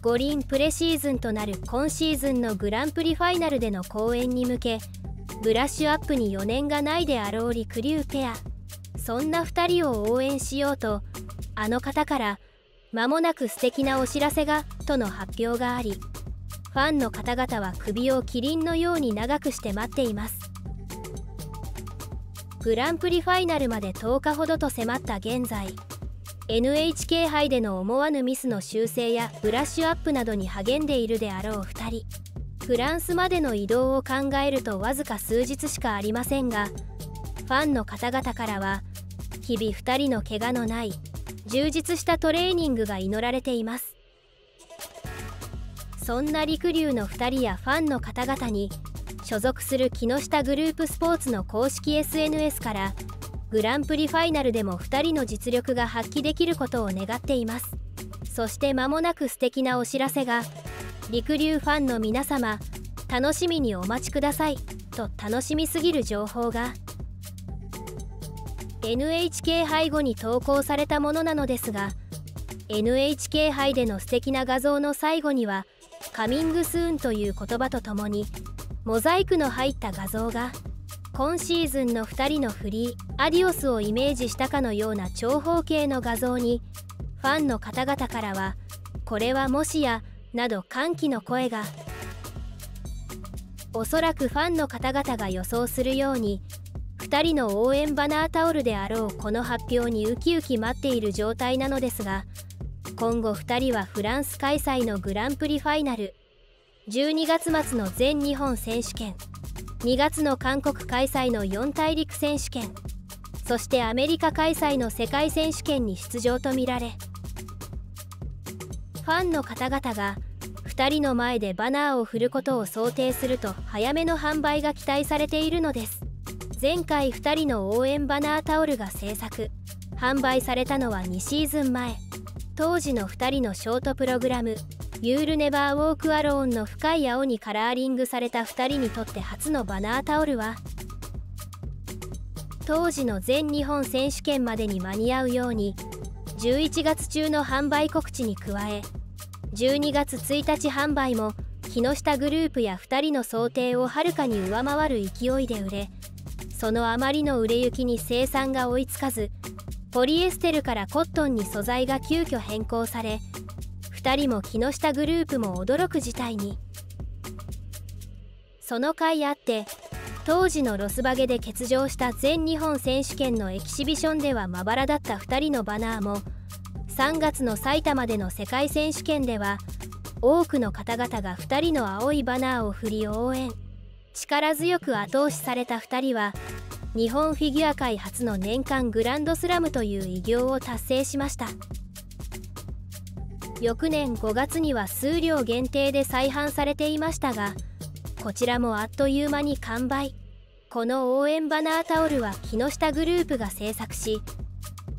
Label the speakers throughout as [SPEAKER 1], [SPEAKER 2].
[SPEAKER 1] 五輪プレシーズンとなる今シーズンのグランプリファイナルでの公演に向けブラッシュアップに余念がないであろうりクリューペア。そんな2人を応援しようとあの方から間もなく素敵なお知らせがとの発表がありファンの方々は首をキリンのように長くして待っています。グランプリファイナルまで10日ほどと迫った現在。NHK 杯での思わぬミスの修正やブラッシュアップなどに励んでいるであろう2人。フランスまでの移動を考えるとわずか数日しかありませんがファンの方々からは日々2人の怪我のない充実したトレーニングが祈られています。そんな陸流の2人やファンの方々に所属する木下グループスポーツの公式 SNS からグランプリファイナルでも2人の実力が発揮できることを願っています。そして間もなく素敵なお知らせが陸流ファンの皆様楽しみにお待ちくださいと楽しみすぎる情報が。NHK 杯後に投稿されたものなのですが NHK 杯での素敵な画像の最後にはカミングスーンという言葉とともにモザイクの入った画像が今シーズンの2人のフリーアディオスをイメージしたかのような長方形の画像にファンの方々からはこれはもしやなど歓喜の声がおそらくファンの方々が予想するように2人の応援バナータオルであろうこの発表にウキウキ待っている状態なのですが今後2人はフランス開催のグランプリファイナル12月末の全日本選手権。2月の韓国開催の4大陸選手権。そしてアメリカ開催の世界選手権に出場とみられファンの方々が2人の前でバナーを振ることを想定すると早めの販売が期待されているのです。前回2人の応援バナータオルが制作販売されたのは2シーズン前。当時の2人のショートプログラム「ユール・ネバー・ウォーク・アローン」の深い青にカラーリングされた2人にとって初のバナータオルは当時の全日本選手権までに間に合うように11月中の販売告知に加え12月1日販売も木下グループや2人の想定をはるかに上回る勢いで売れそのあまりの売れ行きに生産が追いつかずポリエステルからコットンに素材が急遽変更され2人も木下グループも驚く事態に。その甲斐あって当時のロスバゲで欠場した全日本選手権のエキシビションではまばらだった2人のバナーも3月の埼玉での世界選手権では多くの方々が2人の青いバナーを振り応援。力強く後押しされた2人は日本フィギュア界初の年間グランドスラムという偉業を達成しました。翌年5月には数量限定で再販されていましたがこちらもあっという間に完売。この応援バナータオルは木下グループが制作し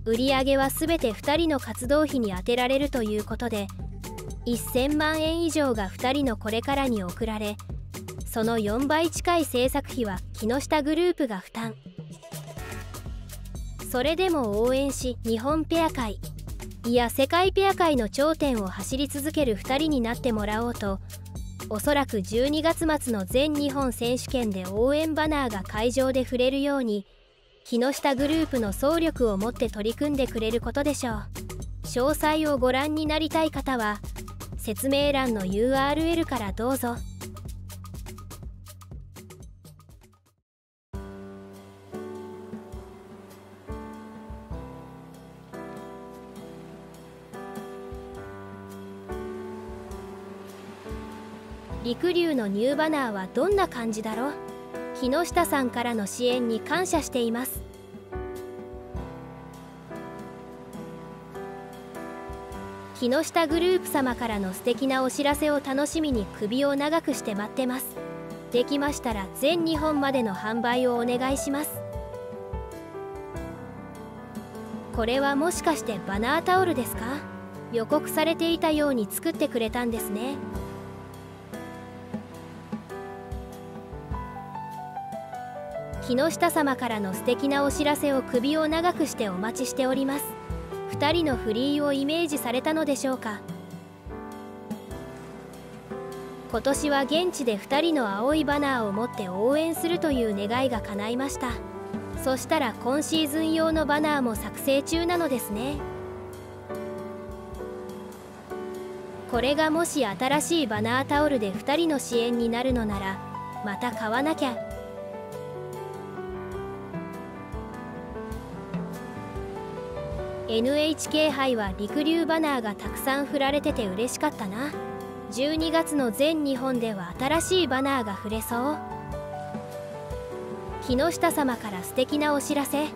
[SPEAKER 1] 売り上げは全て2人の活動費に充てられるということで1000万円以上が2人のこれからに送られその4倍近い制作費は木下グループが負担。それでも応援し日本ペア界。いや世界ペア界の頂点を走り続ける2人になってもらおうとおそらく12月末の全日本選手権で応援バナーが会場で触れるように木下グループの総力を持って取り組んでくれることでしょう詳細をご覧になりたい方は説明欄の URL からどうぞ。陸流のニューバナーはどんな感じだろう？木下さんからの支援に感謝しています。木下グループ様からの素敵なお知らせを楽しみに首を長くして待ってます。できましたら全日本までの販売をお願いします。これはもしかしてバナータオルですか？予告されていたように作ってくれたんですね。木下様からの素敵なお知らせを首を長くしてお待ちしております。2人のフリーをイメージされたのでしょうか？今年は現地で2人の青いバナーを持って応援するという願いが叶いました。そしたら今シーズン用のバナーも作成中なのですね。これがもし新しいバナータオルで2人の支援になるのならまた買わなきゃ。NHK 杯は陸流バナーがたくさん振られてて嬉しかったな。12月の全日本では新しいバナーが触れそう。木下様から素敵なお知らせ。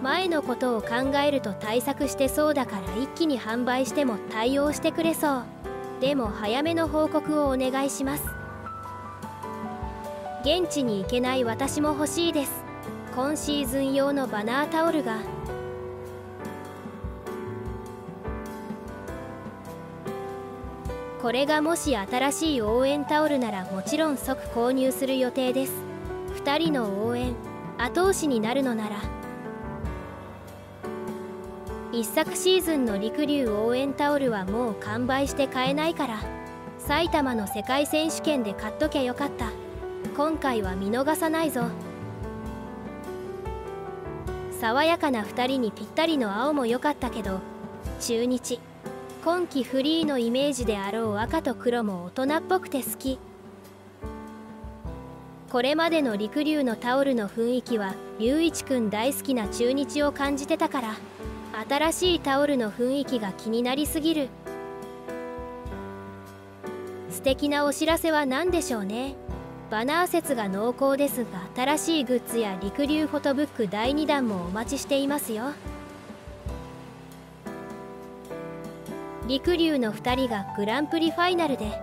[SPEAKER 1] 前のことを考えると対策してそうだから一気に販売しても対応してくれそう。でも早めの報告をお願いします。現地に行けない私も欲しいです。今シーズン用のバナータオルがこれがもし新しい応援タオルならもちろん即購入する予定です。2人の応援後押しになるのなら。一昨シーズンの陸竜応援タオルはもう完売して買えないから埼玉の世界選手権で買っときゃよかった。今回は見逃さないぞ。爽やかな2人にぴったりの青も良かったけど中日。今季フリーのイメージであろう赤と黒も大人っぽくて好き。これまでの陸竜のタオルの雰囲気は龍一くん大好きな中日を感じてたから新しいタオルの雰囲気が気になりすぎる。素敵なお知らせは何でしょうね。バナー説が濃厚ですが新しいグッズや陸流フォトブック第2弾もお待ちしていますよ。陸竜の2人がグランプリファイナルで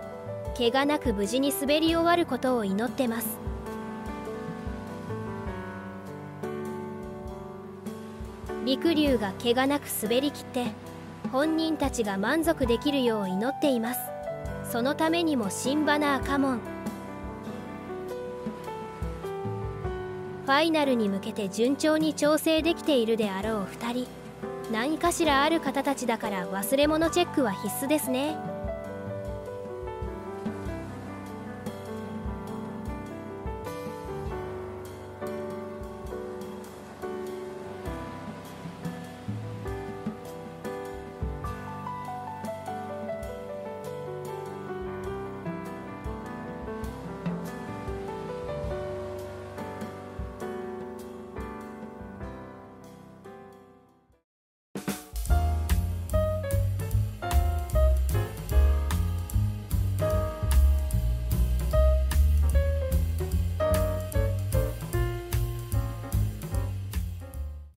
[SPEAKER 1] 怪我なく無事に滑り終わることを祈ってます。陸竜が怪我なく滑りきって本人たちが満足できるよう祈っています。そのためにも新バナーカモン。ファイナルに向けて順調に調整できているであろう2人。何かしらある方たちだから忘れ物チェックは必須ですね。